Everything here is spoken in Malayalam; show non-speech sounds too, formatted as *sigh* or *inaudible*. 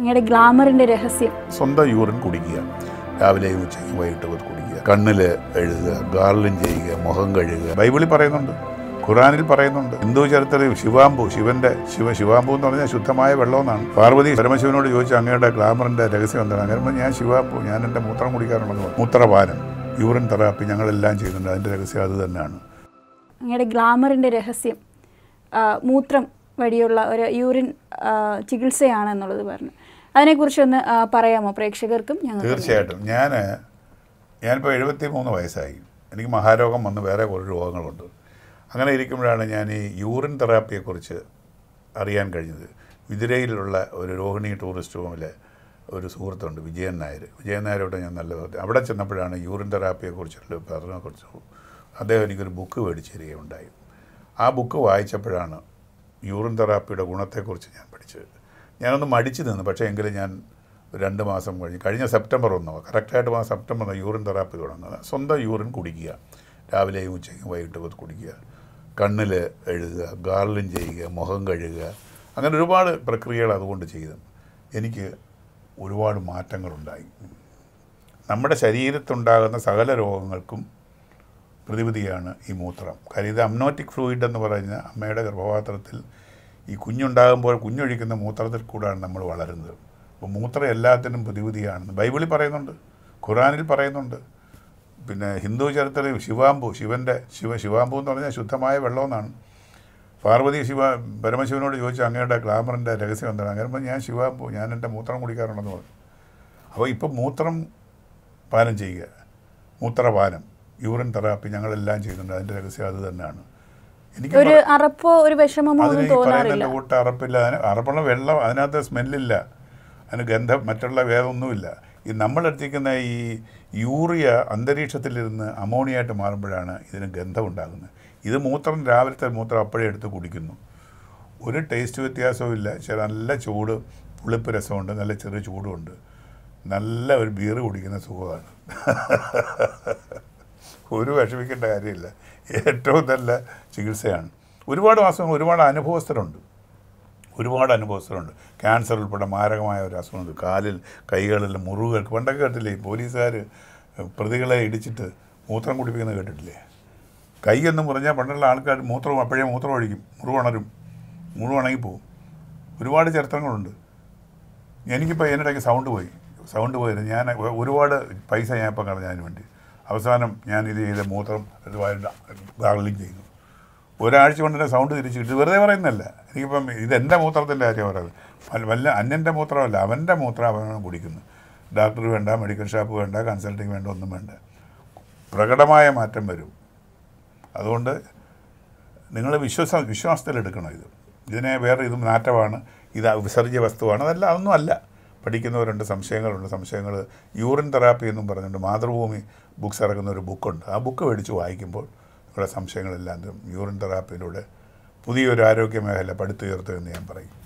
അങ്ങയുടെ ഗ്ലാമറിന്റെ രഹസ്യം. സ്വന്തം യൂറിൻ കുടിക്കുക. രാവിലെ ഉച്ചയ്ക്ക് വൈകിട്ട് കുടിക്കുക. കണ്ണിൽ എഴുതുക ഗാർലിൻ ചെയ്യുക മുഖം കഴുകുക. ബൈബിളിൽ പറയുന്നുണ്ട് ഖുറാനിൽ പറയുന്നുണ്ട്. ഹിന്ദു ചരിത്രത്തിൽ ശിവാംബു ശിവന്റെ ശിവ ശിവാംബു എന്ന് പറഞ്ഞാൽ ശുദ്ധമായ വെള്ളമെന്നാണ്. പാർവതി പരമശിവനോട് ചോദിച്ചു അങ്ങയുടെ ഗ്ലാമറിന്റെ രഹസ്യം എന്താണ്? അങ്ങനെ ഞാൻ ശിവാംബു ഞാൻ എന്റെ മൂത്രം കുടിക്കാറുണ്ടെന്ന് പറഞ്ഞു. മൂത്രപാനം യൂറിൻ തെറാപ്പി ഞങ്ങളെല്ലാം ചെയ്യുന്നുണ്ട്. അതിന്റെ രഹസ്യം അത് തന്നെയാണ്. അങ്ങയുടെ ഗ്ലാമറിന്റെ രഹസ്യം മൂത്രം വഴിയുള്ള ഒരു യൂറിൻ ചികിത്സയാണ് ചികിത്സയാണെന്നുള്ളത് പറഞ്ഞു. അതിനെക്കുറിച്ചൊന്ന് പറയാമോ പ്രേക്ഷകർക്കും ഞങ്ങൾ തീർച്ചയായിട്ടും. ഞാൻ ഞാനിപ്പോൾ എഴുപത്തി മൂന്ന് വയസ്സായി. എനിക്ക് മഹാരോഗം വന്ന് വേറെ കുറേ രോഗങ്ങളുണ്ട്. അങ്ങനെ ഇരിക്കുമ്പോഴാണ് ഞാൻ ഈ യൂറിൻ തെറാപ്പിയെക്കുറിച്ച് അറിയാൻ കഴിഞ്ഞത്. വിതിരയിലുള്ള ഒരു രോഹിണി ടൂറിസ്റ്റ് ഹോമിലെ ഒരു സുഹൃത്തുണ്ട് വിജയൻ നായർ വിജയൻ നായരോട് ഞാൻ നല്ല അവിടെ ചെന്നപ്പോഴാണ് യൂറിൻ തെറാപ്പിയെക്കുറിച്ചുള്ള പറഞ്ഞെക്കുറിച്ച് അദ്ദേഹം എനിക്കൊരു ബുക്ക് മേടിച്ച് തരികയുണ്ടായി ആ ബുക്ക് വായിച്ചപ്പോഴാണ് യൂറിൻ തെറാപ്പിയുടെ ഗുണത്തെക്കുറിച്ച് ഞാൻ പഠിച്ചത്. ഞാനൊന്ന് മടിച്ചു നിന്നു പക്ഷേ എങ്കിലും ഞാൻ രണ്ട് മാസം കഴിഞ്ഞ് കഴിഞ്ഞ സെപ്റ്റംബർ ഒന്നോ കറക്റ്റായിട്ട് ആ സെപ്റ്റംബർ ഒന്ന് യൂറിൻ തെറാപ്പി തുടങ്ങുന്നത്. സ്വന്തം യൂറിൻ കുടിക്കുക രാവിലെയും ഉച്ചയ്ക്കും വൈകിട്ട് കുടിക്കുക കണ്ണിൽ എഴുതുക ഗാർലിൻ ചെയ്യുക മുഖം കഴുകുക അങ്ങനെ ഒരുപാട് പ്രക്രിയകൾ അതുകൊണ്ട് ചെയ്തു. എനിക്ക് ഒരുപാട് മാറ്റങ്ങളുണ്ടായി. നമ്മുടെ ശരീരത്തുണ്ടാകുന്ന സകല രോഗങ്ങൾക്കും പ്രതിവിധിയാണ് ഈ മൂത്രം. കാര്യം ഇത് അമ്നോറ്റിക് ഫ്ലൂയിഡ് എന്ന് പറഞ്ഞാൽ അമ്മയുടെ ഗർഭപാത്രത്തിൽ ഈ കുഞ്ഞുണ്ടാകുമ്പോൾ കുഞ്ഞൊഴിക്കുന്ന മൂത്രത്തിൽ കൂടാണ് നമ്മൾ വളരുന്നത്. അപ്പോൾ മൂത്രം എല്ലാത്തിനും പ്രതിവിധിയാണെന്ന് ബൈബിളിൽ പറയുന്നുണ്ട് ഖുറാനിൽ പറയുന്നുണ്ട്. പിന്നെ ഹിന്ദു ചരിത്രത്തിൽ ശിവാംബു ശിവന്റെ ശിവ ശിവാംബു എന്ന് പറഞ്ഞാൽ ശുദ്ധമായ വെള്ളമെന്നാണ്. പാർവതി ശിവ പരമശിവനോട് ചോദിച്ചു അങ്ങയുടെ ഗ്ലാമറിന്റെ രഹസ്യം എന്താണ്? അങ്ങനെ ഞാൻ ശിവാംബു ഞാൻ എന്റെ മൂത്രം കുടിക്കാറുണ്ടെന്ന് പറഞ്ഞു. അപ്പോൾ ഇപ്പം മൂത്രം പാനം ചെയ്യുക മൂത്രപാനം യൂറിൻ തെറാപ്പി ഞങ്ങളെല്ലാം ചെയ്യുന്നുണ്ട്. അതിന്റെ രഹസ്യം അത് തന്നെയാണ്. എനിക്ക് ഒരു അറപ്പോ ഒരു വിഷമമോ ഒന്നും തോന്നാറില്ല. കൂട്ട് അറപ്പില്ല. അതിന് അറപ്പുള്ള വെള്ളം അതിനകത്ത് സ്മെല്ലില്ല. അതിന് ഗന്ധം മറ്റുള്ള വേദമൊന്നുമില്ല. ഈ നമ്മളെടുത്തിരിക്കുന്ന ഈ യൂറിയ അന്തരീക്ഷത്തിലിരുന്ന് അമോണിയായിട്ട് മാറുമ്പോഴാണ് ഇതിന് ഗന്ധം ഉണ്ടാകുന്നത് ഇത് മൂത്രം രാവിലത്തെ മൂത്രം അപ്പോഴേ എടുത്ത് കുടിക്കുന്നു. ഒരു ടേസ്റ്റ് വ്യത്യാസവും ഇല്ല. ചില നല്ല ചൂട് പുളിപ്പ് രസമുണ്ട്. നല്ല ചെറിയ ചൂടുമുണ്ട്. നല്ല ഒരു ബീറ് കുടിക്കുന്ന സുഖമാണ്. *laughs* ഒരു വിഷമിക്കേണ്ട കാര്യമില്ല. ഏറ്റവും നല്ല ചികിത്സയാണ്. ഒരുപാട് അസുഖങ്ങൾ ഒരുപാട് അനുഭവസ്ഥരുണ്ട്. ഒരുപാട് അനുഭവസ്ഥരുണ്ട്. ക്യാൻസർ ഉൾപ്പെടെ മാരകമായ ഒരു അസുഖമുണ്ട്. കാലിൽ കൈകളിൽ മുറിവുകൾ പണ്ടൊക്കെ കേട്ടില്ലേ പോലീസുകാർ പ്രതികളെ ഇടിച്ചിട്ട് മൂത്രം കുടിപ്പിക്കുന്നത് കേട്ടിട്ടില്ലേ? കൈയൊന്നും പറഞ്ഞാൽ പണ്ടുള്ള ആൾക്കാർ മൂത്രം അപ്പോഴേ മൂത്രം ഒഴിക്കും. മുറിവുണരും മുറിവുണങ്ങിപ്പോവും ഒരുപാട് ചരിത്രങ്ങളുണ്ട്. എനിക്കിപ്പോൾ എന്നിടയ്ക്ക് സൗണ്ട് പോയി. സൗണ്ട് പോയത് ഞാൻ ഒരുപാട് പൈസ ഞാൻ ഇപ്പം കളഞ്ഞതിന് വേണ്ടി. അവസാനം ഞാൻ ഇത് ചെയ്ത മൂത്രം ഗാർലിംഗ് ചെയ്യുന്നു. ഒരാഴ്ച കൊണ്ട് തന്നെ സൗണ്ട് തിരിച്ചു കിട്ടി വെറുതെ പറയുന്നതല്ല. എനിക്കിപ്പം ഇത് എന്റെ മൂത്രത്തിന്റെ കാര്യം പറയുന്നത്. വല്ല അന്യന്റെ മൂത്രമല്ല അവന്റെ മൂത്രം അവനാണ് കുടിക്കുന്നത് ഡോക്ടർ വേണ്ട മെഡിക്കൽ ഷോപ്പ് വേണ്ട കൺസൾട്ടിങ് വേണ്ട ഒന്നും വേണ്ട. പ്രകടമായ മാറ്റം വരും. അതുകൊണ്ട് നിങ്ങൾ വിശ്വാസ വിശ്വാസത്തിലെടുക്കണം ഇത്. ഇതിനെ വേറെ ഇതും നാറ്റമാണ് ഇത് വിസർജ്യ വസ്തുവാണ് അതല്ല അതൊന്നും അല്ല. പഠിക്കുന്നവരുണ്ട് സംശയങ്ങളുണ്ട്. സംശയങ്ങൾ യൂറിൻ തെറാപ്പി എന്നും പറഞ്ഞുകൊണ്ട് മാതൃഭൂമി ബുക്സ് ഇറക്കുന്ന ഒരു ബുക്കുണ്ട്. ആ ബുക്ക് മേടിച്ച് വായിക്കുമ്പോൾ നിങ്ങളുടെ സംശയങ്ങളെല്ലാം. യൂറിൻ തെറാപ്പിയിലൂടെ പുതിയൊരു ആരോഗ്യ മേഖല പടുത്തുയർത്തുമെന്ന് ഞാൻ പറയും.